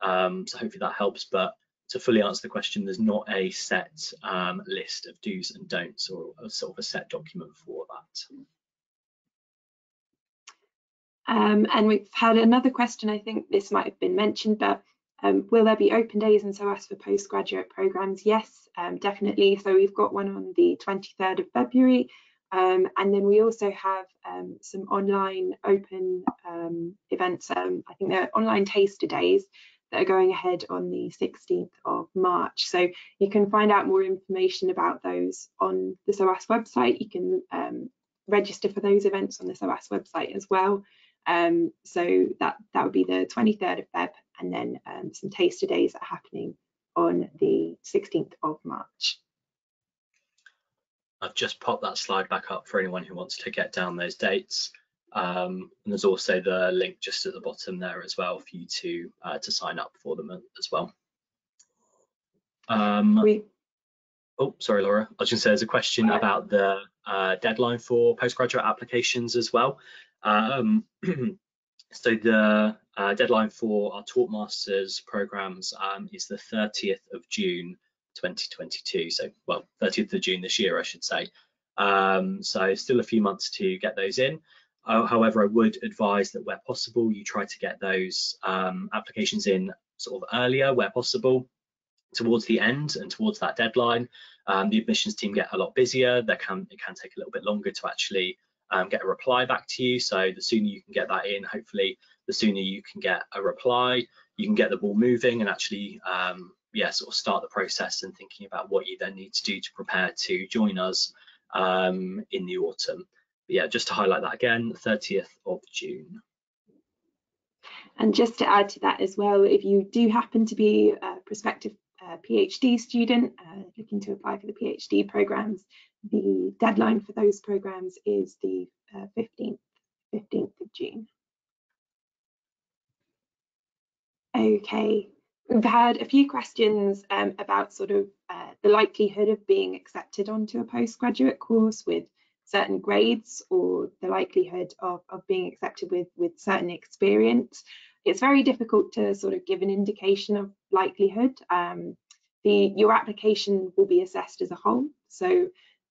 Um, so hopefully that helps. But to fully answer the question, there's not a set um, list of do's and don'ts or a sort of a set document for that. Um, and we've had another question, I think this might have been mentioned, but um, will there be open days and so SOAS for postgraduate programs? Yes, um, definitely. So we've got one on the 23rd of February um, and then we also have um, some online open um, events. I think they're online taster days that are going ahead on the 16th of March. So you can find out more information about those on the SOAS website. You can register for those events on the SOAS website as well. Um, so that, that would be the 23rd of Feb and then some taster days are happening on the 16th of March. I've just popped that slide back up for anyone who wants to get down those dates. Um, and there's also the link just at the bottom there as well for you to uh, to sign up for them as well. Um, we oh, sorry, Laura. I was going to say there's a question about the uh, deadline for postgraduate applications as well. Um, so the uh, deadline for our taught masters programs um, is the 30th of June 2022. So, well, 30th of June this year, I should say. Um, so still a few months to get those in. Uh, however, I would advise that where possible, you try to get those um, applications in sort of earlier where possible towards the end and towards that deadline. Um, the admissions team get a lot busier. There can it can take a little bit longer to actually um, get a reply back to you. So the sooner you can get that in, hopefully, the sooner you can get a reply. You can get the ball moving and actually um, yeah, sort of start the process and thinking about what you then need to do to prepare to join us um, in the autumn. But yeah, just to highlight that again, 30th of June. And just to add to that as well, if you do happen to be a prospective PhD student uh, looking to apply for the PhD programs, the deadline for those programs is the uh, 15th, 15th of June. Okay, we've had a few questions um, about sort of uh, the likelihood of being accepted onto a postgraduate course with certain grades or the likelihood of, of being accepted with, with certain experience. It's very difficult to sort of give an indication of likelihood. Um, the, your application will be assessed as a whole. So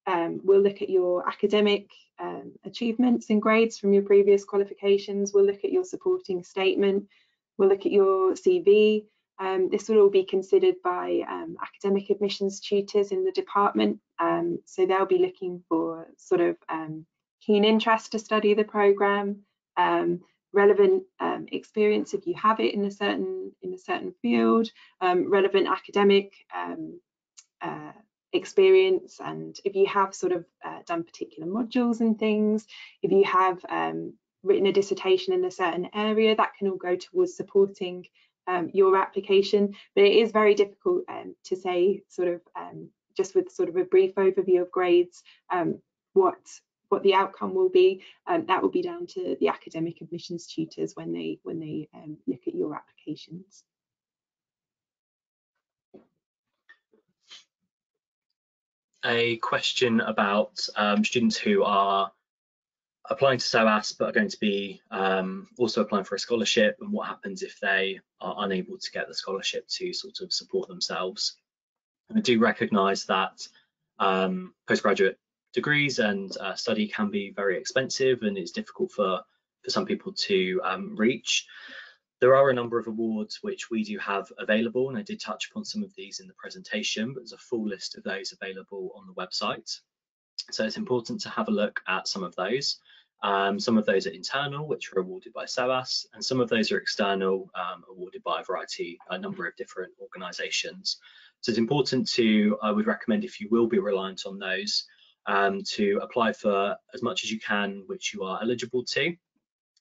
um, we'll look at your academic um, achievements and grades from your previous qualifications. We'll look at your supporting statement. We'll look at your CV. Um, this will all be considered by um, academic admissions tutors in the department. Um, so they'll be looking for sort of um, keen interest to study the programme, relevant um, experience if you have it in a certain in a certain field, relevant academic uh, experience, and if you have sort of uh, done particular modules and things, if you have written a dissertation in a certain area, that can all go towards supporting um, your application, but it is very difficult um, to say sort of um, just with sort of a brief overview of grades um, what what the outcome will be. Um, that will be down to the academic admissions tutors when they when they um, look at your applications. A question about students who are applying to SOAS but are going to be um, also applying for a scholarship and what happens if they are unable to get the scholarship to sort of support themselves. And I do recognise that um, postgraduate degrees and uh, study can be very expensive and it's difficult for, for some people to um, reach. There are a number of awards which we do have available and I did touch upon some of these in the presentation, but there's a full list of those available on the website. So it's important to have a look at some of those. Um, some of those are internal, which are awarded by SOAS, and some of those are external, um, awarded by a variety, a number of different organisations. So it's important to, I would recommend if you will be reliant on those, um, to apply for as much as you can, which you are eligible to,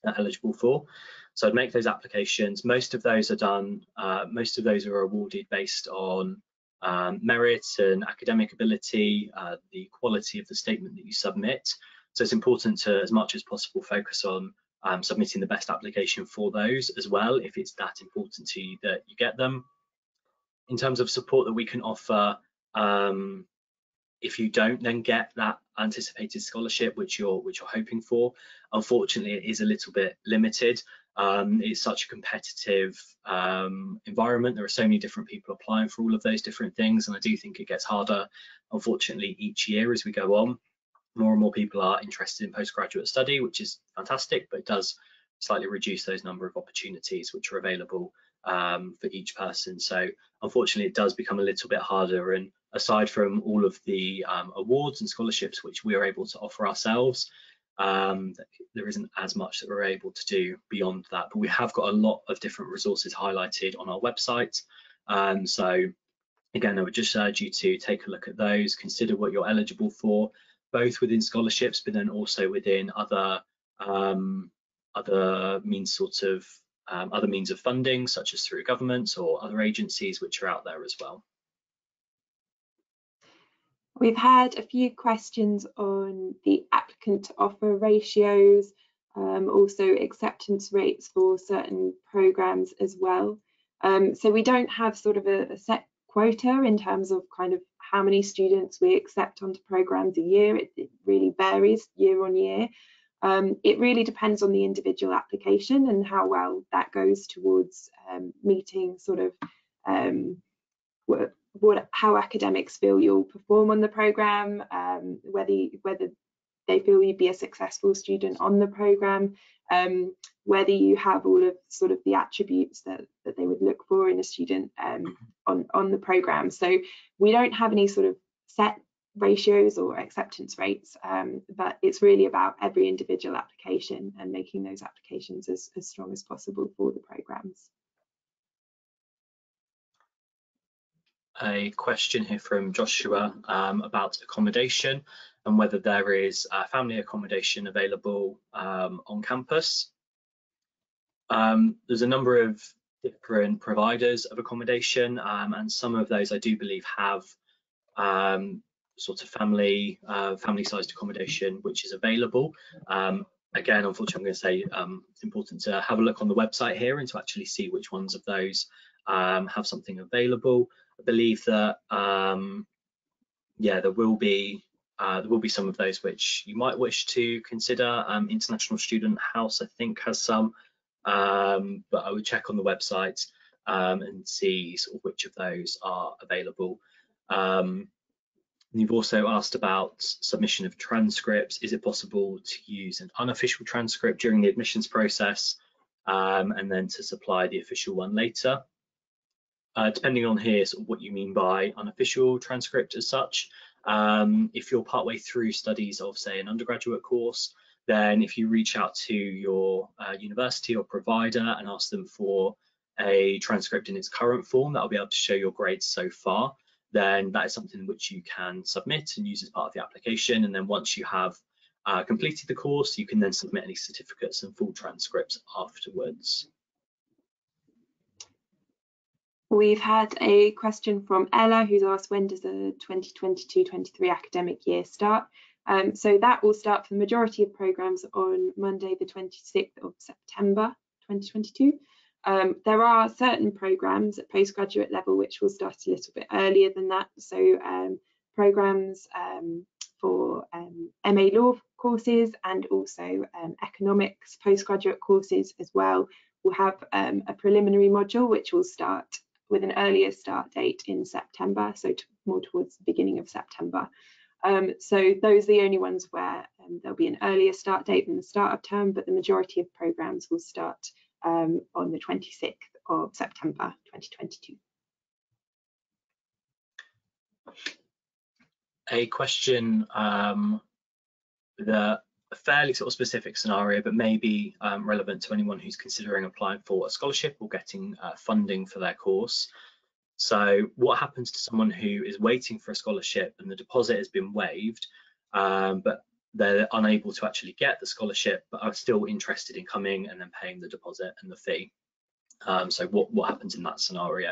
uh, eligible for. So I'd make those applications. Most of those are done, uh, most of those are awarded based on um, merit and academic ability, uh, the quality of the statement that you submit. So it's important to, as much as possible, focus on um, submitting the best application for those as well, if it's that important to you that you get them. In terms of support that we can offer, um, if you don't then get that anticipated scholarship which you're which you're hoping for, unfortunately it is a little bit limited. Um, it's such a competitive um, environment. There are so many different people applying for all of those different things, and I do think it gets harder, unfortunately, each year as we go on more and more people are interested in postgraduate study, which is fantastic, but it does slightly reduce those number of opportunities which are available um, for each person. So unfortunately, it does become a little bit harder. And aside from all of the um, awards and scholarships which we are able to offer ourselves, um, there isn't as much that we're able to do beyond that. But we have got a lot of different resources highlighted on our website. Um, so again, I would just urge you to take a look at those, consider what you're eligible for, both within scholarships, but then also within other um, other means sorts of um, other means of funding, such as through governments or other agencies which are out there as well. We've had a few questions on the applicant to offer ratios, um, also acceptance rates for certain programs as well. Um, so we don't have sort of a, a set quota in terms of kind of how many students we accept onto programs a year. It, it really varies year on year. Um, it really depends on the individual application and how well that goes towards um, meeting sort of um, what, how academics feel you'll perform on the program, um, whether whether they feel you'd be a successful student on the program, um, whether you have all of sort of the attributes that, that they would look for in a student um, mm-hmm. on, on the program. So we don't have any sort of set ratios or acceptance rates, um, but it's really about every individual application and making those applications as, as strong as possible for the programs. A question here from Joshua um, about accommodation and whether there is family accommodation available um, on campus. Um, there's a number of different providers of accommodation um, and some of those I do believe have um, sort of family uh, family sized accommodation which is available. Um, again, unfortunately, I'm going to say it's important to have a look on the website here and to actually see which ones of those have something available. I believe that, um, yeah, there will be uh, there will be some of those which you might wish to consider. Um, International Student House, I think, has some, um, but I would check on the website um, and see sort of which of those are available. Um, you've also asked about submission of transcripts. Is it possible to use an unofficial transcript during the admissions process um, and then to supply the official one later? Uh, depending on here sort of what you mean by unofficial transcript as such, um, if you're partway through studies of, say, an undergraduate course, then if you reach out to your uh, university or provider and ask them for a transcript in its current form, that'll be able to show your grades so far, then that is something which you can submit and use as part of the application. And then once you have uh, completed the course, you can then submit any certificates and full transcripts afterwards. We've had a question from Ella who's asked when does the 2022-23 academic year start? Um, so that will start for the majority of programmes on Monday the 26th of September 2022. Um, there are certain programmes at postgraduate level which will start a little bit earlier than that. So um, programmes um, for MA um, law courses and also um, economics postgraduate courses as well will have a preliminary module which will start with an earlier start date in September, so more towards the beginning of September. Um, so those are the only ones where um, there'll be an earlier start date than the start of term, but the majority of programs will start um, on the 26th of September 2022. A question um, that a fairly sort of specific scenario, but maybe um, relevant to anyone who's considering applying for a scholarship or getting uh, funding for their course. So what happens to someone who is waiting for a scholarship and the deposit has been waived, um, but they're unable to actually get the scholarship, but are still interested in coming and then paying the deposit and the fee? Um, so what, what happens in that scenario?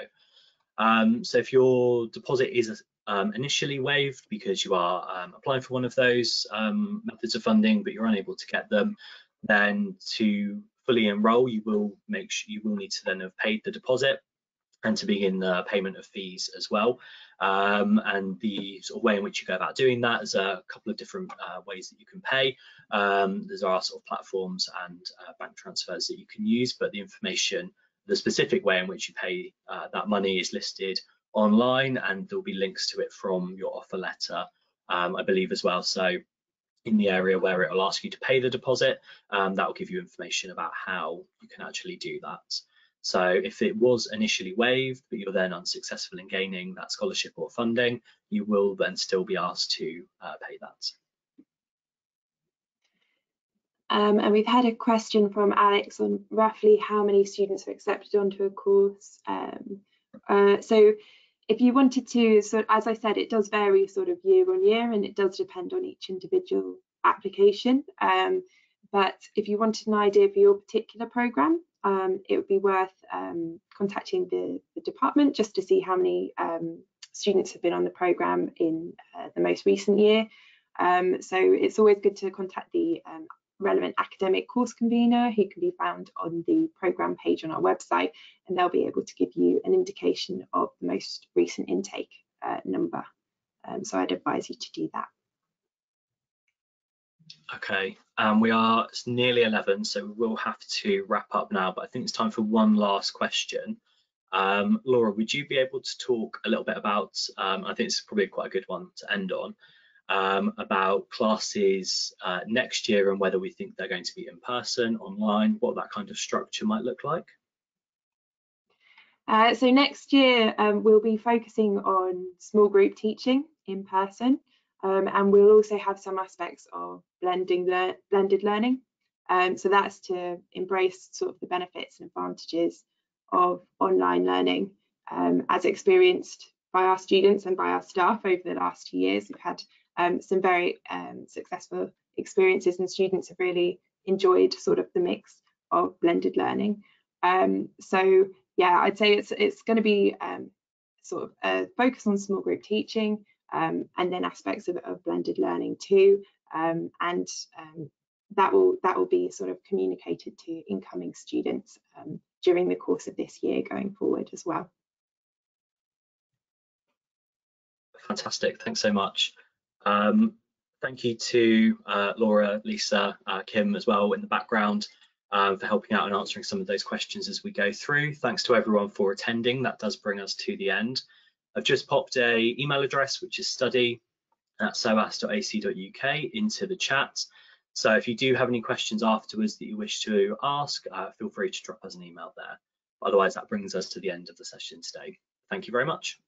Um, so if your deposit is um, initially waived because you are um, applying for one of those um, methods of funding, but you're unable to get them, then to fully enroll, you will make sure you will need to then have paid the deposit and to begin the payment of fees as well. Um, and the sort of way in which you go about doing that is a couple of different uh, ways that you can pay. Um, there are sort of platforms and uh, bank transfers that you can use, but the information, the specific way in which you pay uh, that money is listed online and there'll be links to it from your offer letter, um, I believe as well. So in the area where it will ask you to pay the deposit, um, that will give you information about how you can actually do that. So if it was initially waived, but you're then unsuccessful in gaining that scholarship or funding, you will then still be asked to uh, pay that. Um, and we've had a question from Alex on roughly how many students are accepted onto a course. Um, uh, so if you wanted to, so as I said, it does vary sort of year on year and it does depend on each individual application. Um, but if you wanted an idea for your particular programme, um, it would be worth um, contacting the, the, department just to see how many um, students have been on the programme in uh, the most recent year. Um, so it's always good to contact the um, relevant academic course convener who can be found on the programme page on our website and they'll be able to give you an indication of the most recent intake uh, number. Um, so I'd advise you to do that. Okay, um, we are it's nearly 11, so we will have to wrap up now, but I think it's time for one last question. Um, Laura, would you be able to talk a little bit about, um, I think it's probably quite a good one to end on, um, about classes uh, next year and whether we think they're going to be in person, online, what that kind of structure might look like? Uh, so next year um, we'll be focusing on small group teaching in person um, and we'll also have some aspects of blending the blended learning. Um, so that's to embrace sort of the benefits and advantages of online learning um, as experienced by our students and by our staff over the last two years. We've had um, some very um, successful experiences and students have really enjoyed sort of the mix of blended learning. Um, so yeah, I'd say it's it's going to be um, sort of a focus on small group teaching um, and then aspects of, of, blended learning too. Um, and that will that will be sort of communicated to incoming students during the course of this year going forward as well. Fantastic, thanks so much. Um, thank you to uh, Laura, Lisa, uh, Kim as well in the background um, for helping out and answering some of those questions as we go through. Thanks to everyone for attending. That does bring us to the end. I've just popped a email address, which is study at soas.ac.uk into the chat. So if you do have any questions afterwards that you wish to ask, uh, feel free to drop us an email there. Otherwise, that brings us to the end of the session today. Thank you very much.